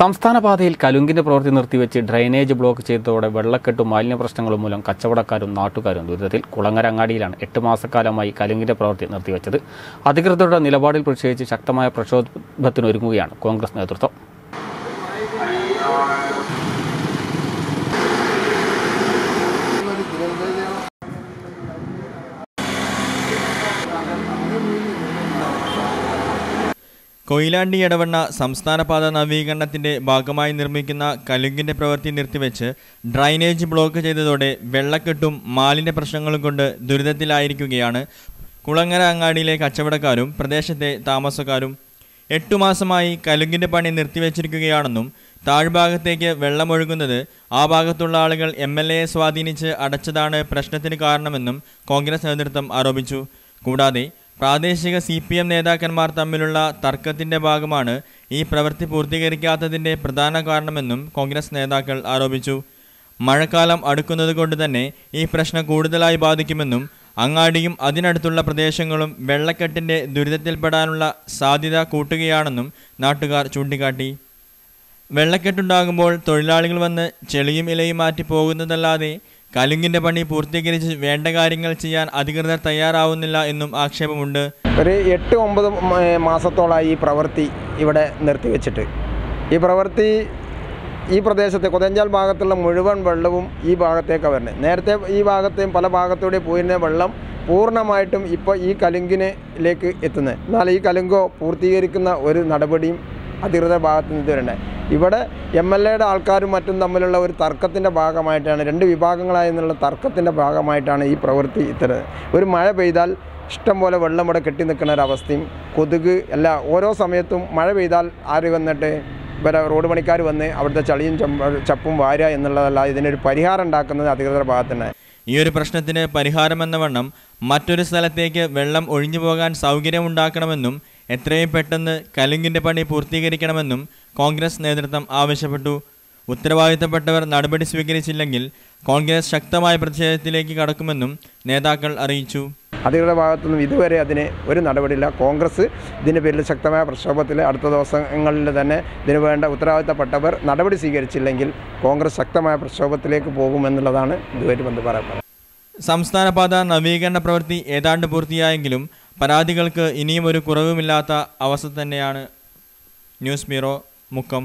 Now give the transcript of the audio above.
സംസ്ഥാന പാതയിൽ കലുങ്കിന്റെ പ്രവൃത്തി നിർത്തിവെച്ച് ഡ്രൈനേജ് ബ്ലോക്ക് ചെയ്തതോടെ വെള്ളക്കെട്ടും മാലിന്യ പ്രശ്നങ്ങളും മൂലം കച്ചവടക്കാരും നാട്ടുകാരും ദുരിതത്തിൽ കുളങ്ങരങ്ങാടിയിലാണ് എട്ട് മാസക്കാലമായി കലുങ്കിന്റെ പ്രവൃത്തി നിർത്തിവെച്ചത്. അധികൃതരുടെ നിലപാടിൽ പ്രതിഷേധിച്ച് ശക്തമായ പ്രക്ഷോഭത്തിനൊരുങ്ങുകയാണ് കോൺഗ്രസ് നേതൃത്വം. കൊയിലാണ്ടി ഇടവണ്ണ സംസ്ഥാനപാത നവീകരണത്തിന്റെ ഭാഗമായി നിർമ്മിക്കുന്ന കലുങ്കിന്റെ പ്രവൃത്തി നിർത്തിവെച്ച് ഡ്രൈനേജ് ബ്ലോക്ക് ചെയ്തതോടെ വെള്ളക്കെട്ടും മാലിന്യ പ്രശ്നങ്ങളും കൊണ്ട് ദുരിതത്തിലായിരിക്കുകയാണ്. കുളങ്ങര അങ്ങാടിയിലെ കച്ചവടക്കാരും പ്രദേശത്തെ താമസക്കാരും എട്ടു മാസമായി കലുങ്കിന്റെ പണി നിർത്തിവെച്ചിരിക്കുകയാണെന്നും താഴ്ഭാഗത്തേക്ക് വെള്ളമൊഴുകുന്നത് ആ ഭാഗത്തുള്ള ആളുകൾ എം എൽ എയെ സ്വാധീനിച്ച് അടച്ചതാണ് പ്രശ്നത്തിന് കാരണമെന്നും കോൺഗ്രസ് നേതൃത്വം ആരോപിച്ചു. കൂടാതെ പ്രാദേശിക സി പി എം നേതാക്കന്മാർ തമ്മിലുള്ള തർക്കത്തിന്റെ ഭാഗമാണ് ഈ പ്രവൃത്തി പൂർത്തീകരിക്കാത്തതിന്റെ പ്രധാന കാരണമെന്നും കോൺഗ്രസ് നേതാക്കൾ ആരോപിച്ചു. മഴക്കാലം അടുക്കുന്നതുകൊണ്ട് തന്നെ ഈ പ്രശ്നം കൂടുതലായി ബാധിക്കുമെന്നും അങ്ങാടിയും അതിനടുത്തുള്ള പ്രദേശങ്ങളും വെള്ളക്കെട്ടിന്റെ ദുരിതത്തിൽപ്പെടാനുള്ള സാധ്യത കൂട്ടുകയാണെന്നും നാട്ടുകാർ ചൂണ്ടിക്കാട്ടി. വെള്ളക്കെട്ടുണ്ടാകുമ്പോൾ തൊഴിലാളികൾ വന്ന് ചെളിയും ഇലയും മാറ്റി പോകുന്നതല്ലാതെ കലുങ്കിന്റെ പണി പൂർത്തീകരിച്ച് വേണ്ട കാര്യങ്ങൾ ചെയ്യാൻ അധികൃതർ തയ്യാറാവുന്നില്ല എന്നും ആക്ഷേപമുണ്ട്. ഒരു എട്ട് ഒമ്പത് മാസത്തോളമായി ഈ പ്രവൃത്തി ഇവിടെ നിർത്തിവെച്ചിട്ട്. ഈ പ്രവൃത്തി ഈ പ്രദേശത്തെ കൊതഞ്ചാൽ ഭാഗത്തുള്ള മുഴുവൻ വെള്ളവും ഈ ഭാഗത്തേക്കാണ് വരുന്നത് നേരത്തെ ഈ ഭാഗത്തെയും പല ഭാഗത്തൂടെ പോയിരുന്ന വെള്ളം പൂർണമായിട്ടും ഇപ്പോൾ ഈ കലുങ്കിനിലേക്ക് എത്തുന്നത് എന്നാൽ ഈ കലുങ്കോ പൂർത്തീകരിക്കുന്ന ഒരു നടപടിയും അധികൃതർ ഭാഗത്ത് നിന്ന് ഇതുവരെ ഇവിടെ എം എൽ എയുടെ ആൾക്കാരും മറ്റും തമ്മിലുള്ള ഒരു തർക്കത്തിന്റെ ഭാഗമായിട്ടാണ് രണ്ട് വിഭാഗങ്ങളായി എന്നുള്ള തർക്കത്തിന്റെ ഭാഗമായിട്ടാണ് ഈ പ്രവൃത്തി ഇത്തരം ഒരു മഴ പെയ്താൽ ഇഷ്ടം പോലെ വെള്ളം ഇവിടെ കെട്ടി നിൽക്കുന്ന ഒരവസ്ഥയും കൊതുക് എല്ലാ ഓരോ സമയത്തും മഴ പെയ്താൽ ആര് വന്നിട്ട് ഇവരെ റോഡ് പണിക്കാർ വന്ന് അവിടുത്തെ ചളിയും ചപ്പും വാരുക എന്നുള്ളതല്ല ഇതിനൊരു പരിഹാരം ഉണ്ടാക്കുന്നത് അധികൃതരുടെ ഭാഗത്ത് തന്നെ. ഈ ഒരു പ്രശ്നത്തിന് പരിഹാരമെന്ന വണ്ണം മറ്റൊരു സ്ഥലത്തേക്ക് വെള്ളം ഒഴിഞ്ഞു പോകാൻ സൗകര്യമുണ്ടാക്കണമെന്നും എത്രയും പെട്ടെന്ന് കലുങ്കിന്റെ പണി പൂർത്തീകരിക്കണമെന്നും കോൺഗ്രസ് നേതൃത്വം ആവശ്യപ്പെട്ടു. ഉത്തരവാദിത്തപ്പെട്ടവർ നടപടി സ്വീകരിച്ചില്ലെങ്കിൽ കോൺഗ്രസ് ശക്തമായ പ്രതിഷേധത്തിലേക്ക് കടക്കുമെന്നും നേതാക്കൾ അറിയിച്ചു. അധികൃത ഭാഗത്തുനിന്നും ഇതുവരെ അതിന് ഒരു നടപടിയില്ല. കോൺഗ്രസ് ഇതിന്റെ പേരിൽ ശക്തമായ പ്രക്ഷോഭത്തിൽ അടുത്ത ദിവസങ്ങളിൽ തന്നെ ഇതിന് വേണ്ട ഉത്തരവാദിത്തപ്പെട്ടവർ നടപടി സ്വീകരിച്ചില്ലെങ്കിൽ കോൺഗ്രസ് ശക്തമായ പ്രക്ഷോഭത്തിലേക്ക് പോകുമെന്നുള്ളതാണ് ഇതുവരെ ബന്ധപ്പെട്ട പറയുന്നത്. സംസ്ഥാനപാത നവീകരണ പ്രവൃത്തി ഏതാണ്ട് പൂർത്തിയായെങ്കിലും പരാതികൾക്ക് ഇനിയും ഒരു കുറവുമില്ലാത്ത അവസ്ഥ തന്നെയാണ് ന്യൂസ് ബ്യൂറോ മുക്കം.